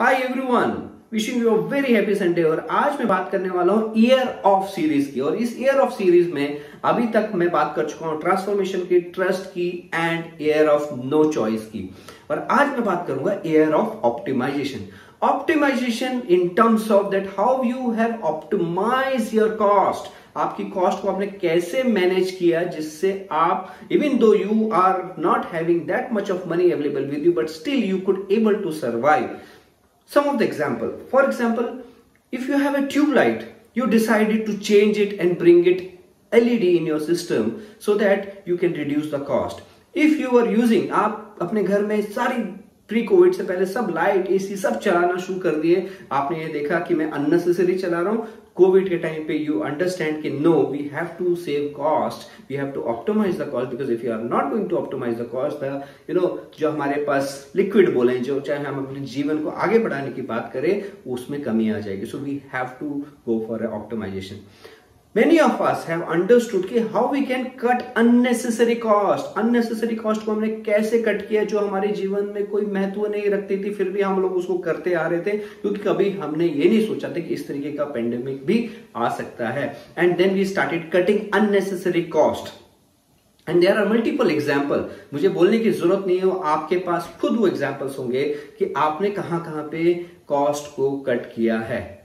Hi everyone wishing you very happy Sunday और आज मैं बात करने वाला हूँ ईयर ऑफ़ सीरीज़ की और इस ईयर ऑफ़ सीरीज़ में अभी तक मैं बात कर चुका हूँ ट्रांसफॉर्मेशन की ट्रस्ट की and year of no choice की। और आज मैं बात करूँगा year of optimization optimization in terms of that how you have optimize your cost आपकी कॉस्ट को आपने कैसे मैनेज किया जिससे आप even though you are not having that much of money available with you but still you could able to survive Some of the example. For example, if you have a tube light, you decided to change it and bring it LED in your system so that you can reduce the cost. If you are using, आप अपने घर में सारी pre Covid से पहले सब light AC सब चलाना शुरू कर दिए आपने ये देखा कि मैं अननेसेसरी चला रहा हूं कोविड के टाइम पे यू अंडरस्टैंड कि no we have to save cost we have to optimize the cost because if you are not going to optimize the cost you know जो हमारे पास लिक्विड बोले, जो चाहे हम अपने जीवन को आगे बढ़ाने की बात करें, उसमें कमी आ जाएगी। So we have to go for optimization many of us have understood कि how we can cut unnecessary cost unnecessary cost को हमने कैसे कट किया जो हमारे जीवन में कोई महत्व नहीं रखती थी, फिर भी हम लोग उसको करते आ रहे थे, क्योंकि कभी हमने ये नहीं सोचा था कि इस तरीके का पेंडेमिक भी आ सकता है। And then we started cutting unnecessary cost and there are multiple example मुझे बोलने की ज़रूरत नहीं है आपके पास खुद वो एग्जाम्पल्स होंगे कि आपने कहाँ कहाँ पे कॉस्ट को कट किया है।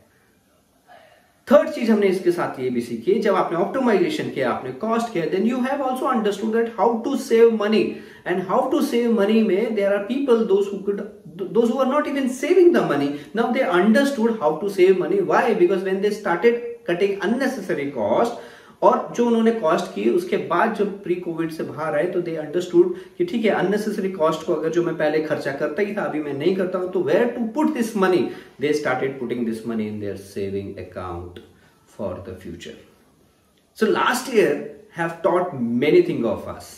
थर्ड चीज़ हमने इसके साथ ये भी सीखी जब आपने ऑप्टिमाइजेशन किया, आपने कॉस्ट किया then you have also understood that how to save money and how to save money में there are people though who not even saving the money now they understood how to save money why because when they started cutting unnecessary cost और जो उन्होंने cost की, उसके बाद जब pre Covid से बाहर आए तो दे अंडरस्टूड कि ठीक है अननेसेसरी कॉस्ट को अगर जो मैं पहले खर्चा करता ही था, अभी मैं नहीं करता हूँ तो where to put this money they started putting this money in their saving account for the future so last year have taught many thing of us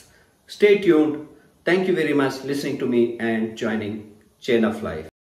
stay tuned thank you very much listening to me and joining chain of life